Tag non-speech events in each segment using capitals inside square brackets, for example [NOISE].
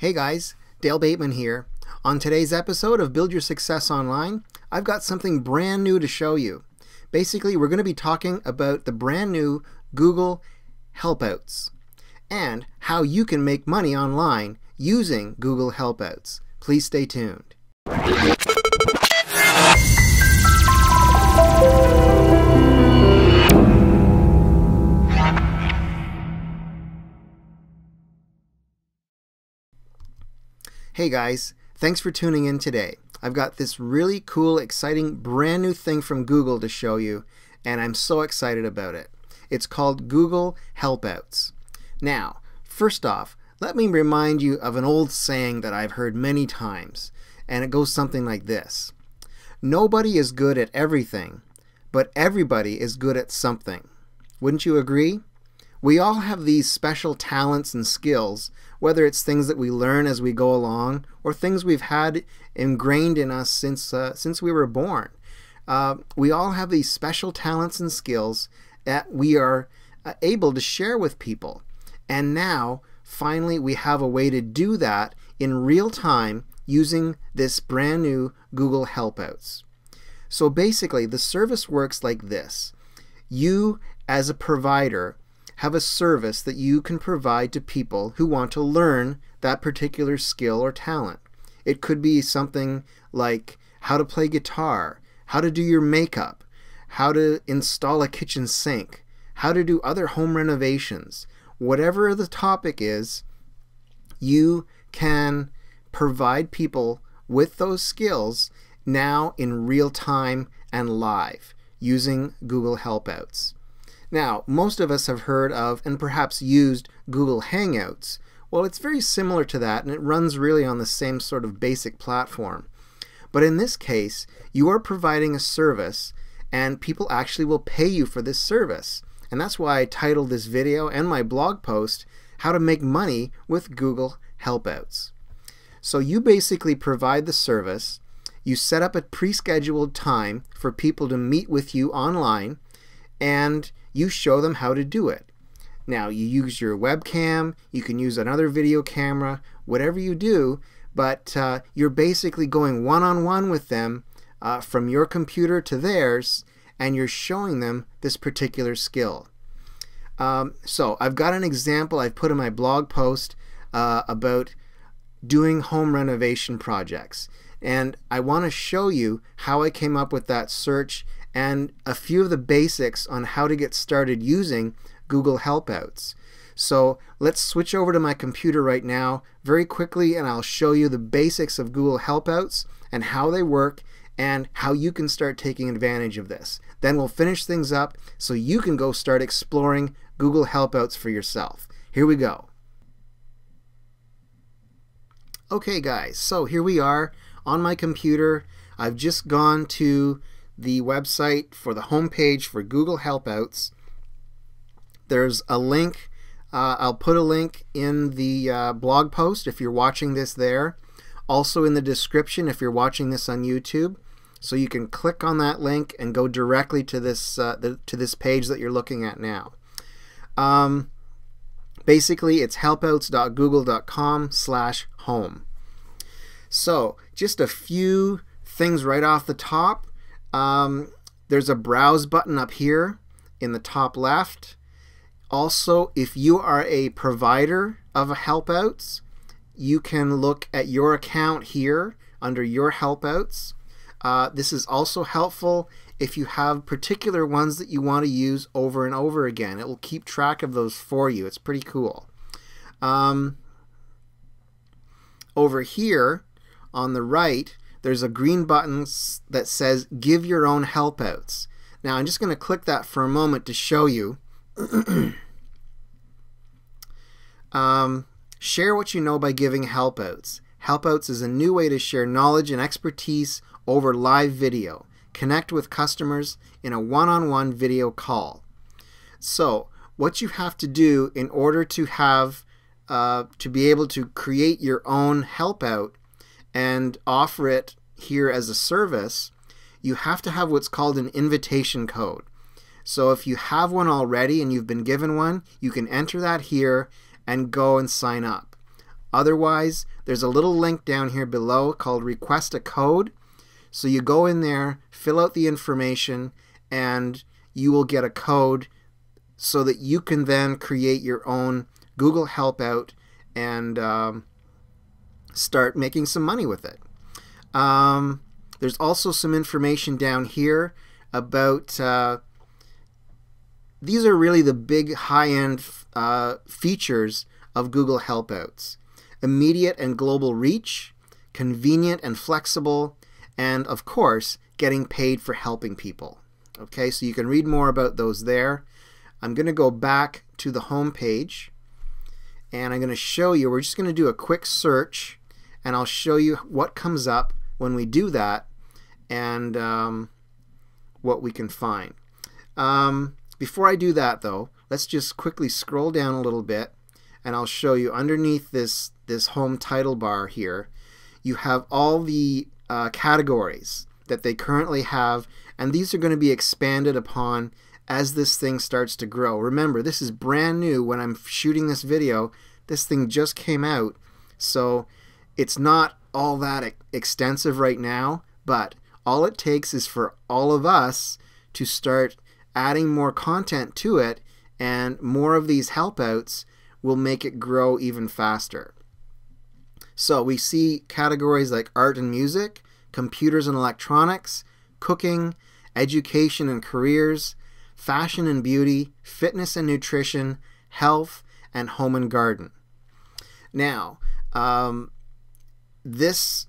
Hey guys, Dale Bateman here. On today's episode of Build Your Success Online, I've got something brand new to show you. Basically, we're going to be talking about the brand new Google Helpouts and how you can make money online using Google Helpouts. Please stay tuned. Hey guys, thanks for tuning in today. I've got this really cool, exciting, brand new thing from Google to show you, and I'm so excited about it. It's called Google Helpouts. Now, first off, let me remind you of an old saying that I've heard many times, and it goes something like this Nobody is good at everything, but everybody is good at something. Wouldn't you agree? We all have these special talents and skills, whether it's things that we learn as we go along or things we've had ingrained in us since, uh, since we were born. Uh, we all have these special talents and skills that we are uh, able to share with people. And now, finally, we have a way to do that in real time using this brand new Google Helpouts. So basically, the service works like this. You, as a provider, have a service that you can provide to people who want to learn that particular skill or talent. It could be something like how to play guitar, how to do your makeup, how to install a kitchen sink, how to do other home renovations. Whatever the topic is, you can provide people with those skills now in real time and live using Google Helpouts. Now, most of us have heard of and perhaps used Google Hangouts. Well, it's very similar to that and it runs really on the same sort of basic platform. But in this case, you are providing a service and people actually will pay you for this service. And that's why I titled this video and my blog post, How to Make Money with Google Helpouts. So you basically provide the service, you set up a pre-scheduled time for people to meet with you online, and you show them how to do it. Now, you use your webcam, you can use another video camera, whatever you do, but uh, you're basically going one on one with them uh, from your computer to theirs, and you're showing them this particular skill. Um, so, I've got an example I've put in my blog post uh, about doing home renovation projects. And I want to show you how I came up with that search and a few of the basics on how to get started using Google Helpouts. So let's switch over to my computer right now very quickly and I'll show you the basics of Google Helpouts and how they work and how you can start taking advantage of this. Then we'll finish things up so you can go start exploring Google Helpouts for yourself. Here we go. Okay guys, so here we are on my computer. I've just gone to the website for the homepage for Google Helpouts. There's a link. Uh, I'll put a link in the uh, blog post if you're watching this there. Also in the description if you're watching this on YouTube. So you can click on that link and go directly to this uh, the, to this page that you're looking at now. Um, basically, it's helpouts.google.com/home. So just a few things right off the top. Um, there's a browse button up here in the top left. Also, if you are a provider of Helpouts, you can look at your account here under your Helpouts. Uh, this is also helpful if you have particular ones that you want to use over and over again. It will keep track of those for you. It's pretty cool. Um, over here on the right, there's a green button that says give your own helpouts. Now I'm just going to click that for a moment to show you. [CLEARS THROAT] um, share what you know by giving helpouts. Helpouts is a new way to share knowledge and expertise over live video. Connect with customers in a one-on-one -on -one video call. So what you have to do in order to have uh, to be able to create your own helpout and offer it here as a service, you have to have what's called an invitation code. So if you have one already and you've been given one, you can enter that here and go and sign up. Otherwise, there's a little link down here below called Request a Code. So you go in there, fill out the information, and you will get a code so that you can then create your own Google Helpout and um, start making some money with it. Um, there's also some information down here about uh, these are really the big high-end uh, features of Google Helpouts. Immediate and global reach, convenient and flexible, and of course, getting paid for helping people. Okay, so you can read more about those there. I'm going to go back to the home page and I'm going to show you, we're just going to do a quick search and I'll show you what comes up when we do that and um, what we can find. Um, before I do that though, let's just quickly scroll down a little bit and I'll show you underneath this, this home title bar here, you have all the uh, categories that they currently have and these are going to be expanded upon as this thing starts to grow. Remember, this is brand new when I'm shooting this video. This thing just came out, so it's not all that extensive right now, but all it takes is for all of us to start adding more content to it, and more of these helpouts will make it grow even faster. So we see categories like art and music, computers and electronics, cooking, education and careers, fashion and beauty, fitness and nutrition, health, and home and garden. Now, um, this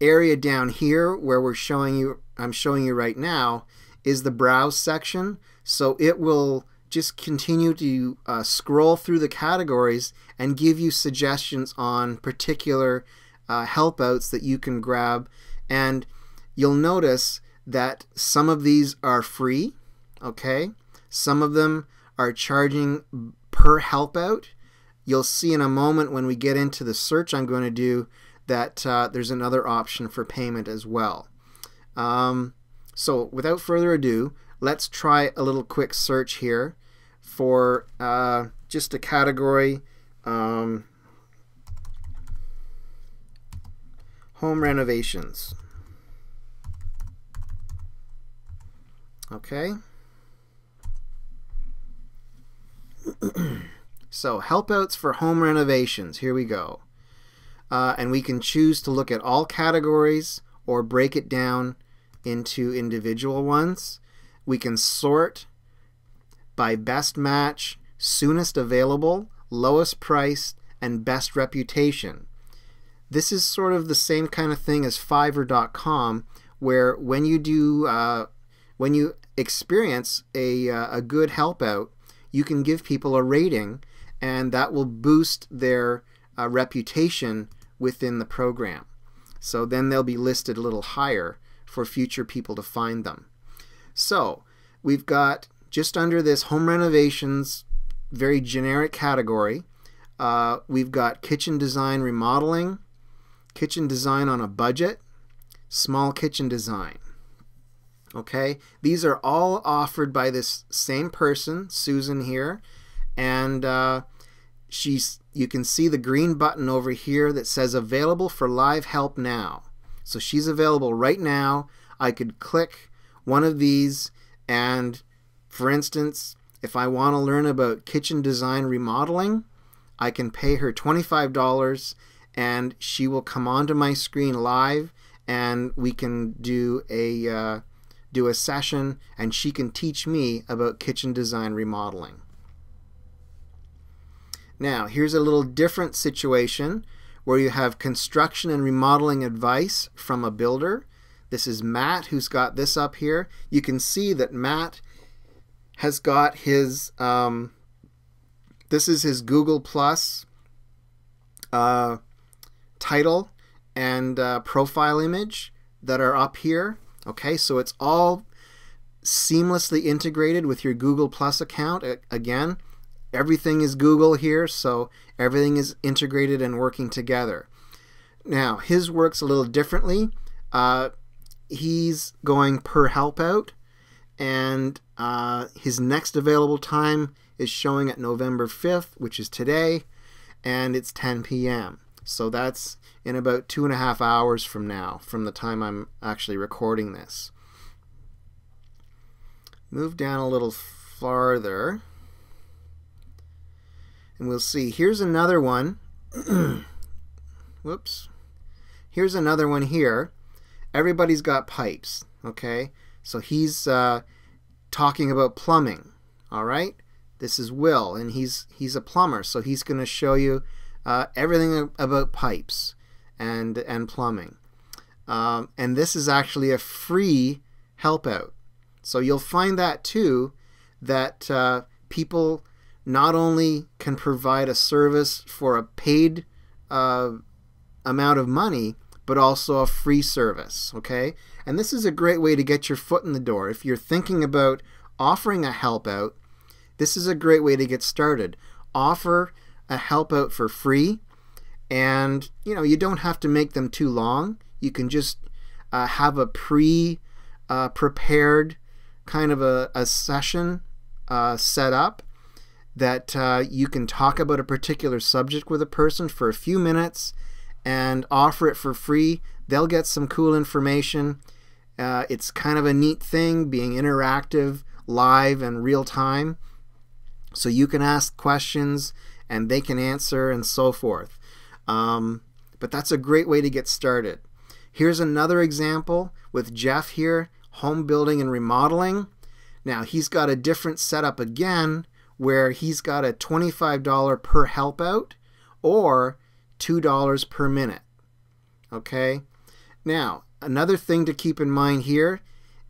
area down here where we're showing you, I'm showing you right now, is the browse section. So it will just continue to uh, scroll through the categories and give you suggestions on particular uh, helpouts that you can grab. And you'll notice that some of these are free okay? Some of them are charging per help out. You'll see in a moment when we get into the search I'm going to do that uh, there's another option for payment as well. Um, so without further ado, let's try a little quick search here for uh, just a category um, home renovations. Okay. [CLEARS THROAT] so helpouts for home renovations. Here we go. Uh, and we can choose to look at all categories or break it down into individual ones. We can sort by best match, soonest available, lowest price, and best reputation. This is sort of the same kind of thing as Fiverr.com, where when you do, uh, when you experience a, uh, a good help out, you can give people a rating, and that will boost their uh, reputation within the program. So then they'll be listed a little higher for future people to find them. So we've got just under this home renovations, very generic category. Uh, we've got kitchen design remodeling, kitchen design on a budget, small kitchen design. Okay, these are all offered by this same person, Susan here, and uh, she's. You can see the green button over here that says available for live help now. So she's available right now. I could click one of these, and for instance, if I want to learn about kitchen design remodeling, I can pay her $25 and she will come onto my screen live and we can do a uh, do a session, and she can teach me about kitchen design remodeling. Now, here's a little different situation where you have construction and remodeling advice from a builder. This is Matt who's got this up here. You can see that Matt has got his, um, this is his Google Plus uh, title and uh, profile image that are up here. Okay, so it's all seamlessly integrated with your Google Plus account. Again, everything is Google here, so everything is integrated and working together. Now, his works a little differently. Uh, he's going per help out, and uh, his next available time is showing at November 5th, which is today, and it's 10 p.m. So that's in about two and a half hours from now, from the time I'm actually recording this. Move down a little farther. And we'll see. Here's another one. [CLEARS THROAT] Whoops. Here's another one here. Everybody's got pipes, okay? So he's uh, talking about plumbing, all right? This is Will, and he's he's a plumber, so he's going to show you uh, everything about pipes and and plumbing. Um, and this is actually a free help out. So you'll find that too, that uh, people not only can provide a service for a paid uh, amount of money, but also a free service. Okay, and this is a great way to get your foot in the door. If you're thinking about offering a help out, this is a great way to get started. Offer a help out for free, and you know you don't have to make them too long. You can just uh, have a pre uh, prepared kind of a, a session uh, set up that uh, you can talk about a particular subject with a person for a few minutes and offer it for free. They'll get some cool information. Uh, it's kind of a neat thing being interactive, live, and real time. So you can ask questions and they can answer and so forth. Um, but that's a great way to get started. Here's another example with Jeff here, home building and remodeling. Now he's got a different setup again where he's got a $25 per help out or $2 per minute. Okay? Now, another thing to keep in mind here,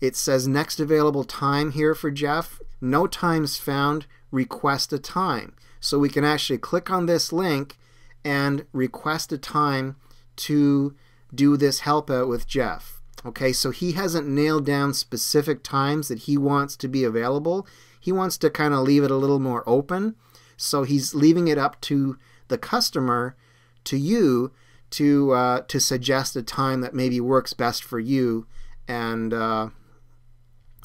it says next available time here for Jeff. No times found, request a time. So we can actually click on this link and request a time to do this help out with Jeff. Okay, so he hasn't nailed down specific times that he wants to be available. He wants to kind of leave it a little more open. So he's leaving it up to the customer, to you, to uh, to suggest a time that maybe works best for you, and uh,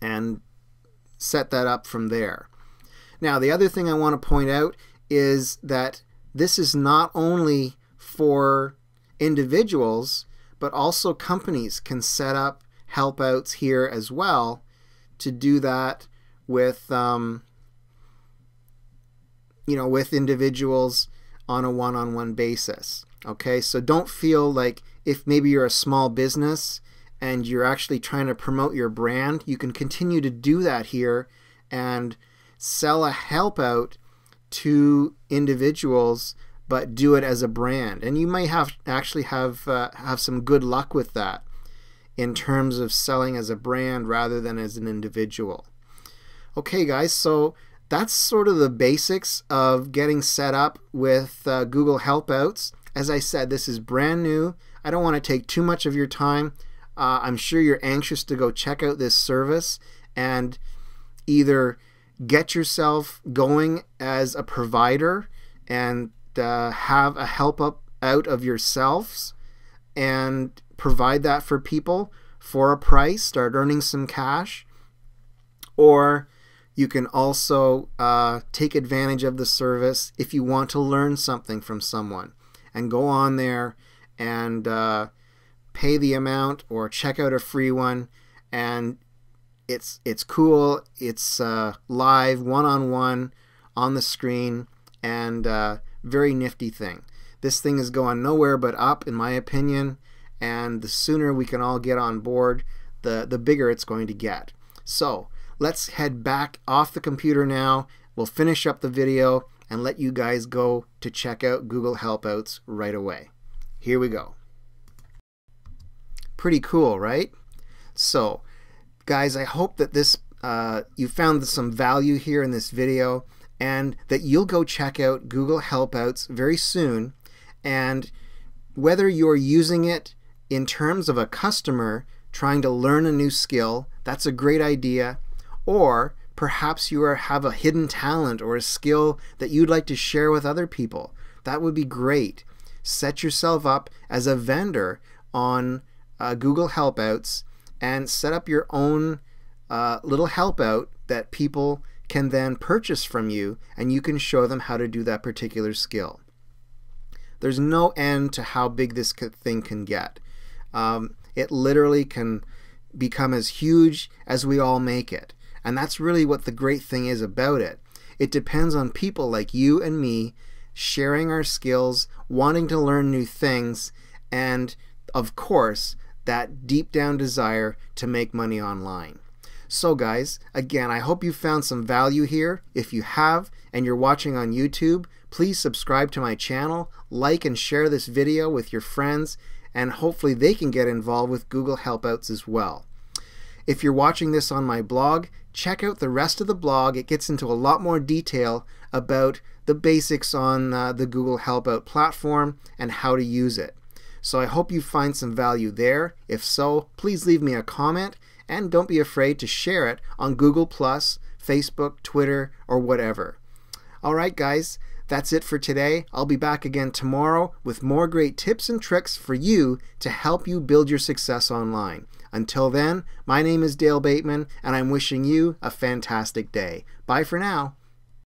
and set that up from there. Now, the other thing I want to point out is that this is not only for individuals, but also companies can set up help outs here as well to do that with um, you know with individuals on a one-on-one basis okay? So don't feel like if maybe you're a small business and you're actually trying to promote your brand you can continue to do that here and sell a help out to individuals but do it as a brand. And you may have actually have uh, have some good luck with that in terms of selling as a brand rather than as an individual. Okay guys so that's sort of the basics of getting set up with uh, Google Helpouts. As I said this is brand new. I don't want to take too much of your time. Uh, I'm sure you're anxious to go check out this service and either get yourself going as a provider and uh, have a help up out of yourselves and provide that for people for a price, start earning some cash, or you can also uh, take advantage of the service if you want to learn something from someone and go on there and uh, pay the amount or check out a free one. And it's it's cool. It's uh, live, one on one, on the screen, and uh, very nifty thing. This thing is going nowhere but up, in my opinion. And the sooner we can all get on board, the the bigger it's going to get. So let's head back off the computer now. We'll finish up the video and let you guys go to check out Google Helpouts right away. Here we go. Pretty cool, right? So guys, I hope that this uh, you found some value here in this video and that you'll go check out Google Helpouts very soon. And whether you're using it in terms of a customer trying to learn a new skill, that's a great idea. Or perhaps you are, have a hidden talent or a skill that you'd like to share with other people. That would be great. Set yourself up as a vendor on uh, Google Helpouts and set up your own uh, little help out that people can then purchase from you and you can show them how to do that particular skill. There's no end to how big this thing can get. Um, it literally can become as huge as we all make it. And that's really what the great thing is about it. It depends on people like you and me sharing our skills, wanting to learn new things, and of course, that deep down desire to make money online. So, guys, again, I hope you found some value here. If you have and you're watching on YouTube, please subscribe to my channel, like and share this video with your friends, and hopefully they can get involved with Google Helpouts as well. If you're watching this on my blog, check out the rest of the blog. It gets into a lot more detail about the basics on uh, the Google Helpout platform and how to use it. So I hope you find some value there. If so, please leave me a comment and don't be afraid to share it on Google+, Facebook, Twitter, or whatever. Alright guys, that's it for today. I'll be back again tomorrow with more great tips and tricks for you to help you build your success online. Until then, my name is Dale Bateman and I'm wishing you a fantastic day. Bye for now.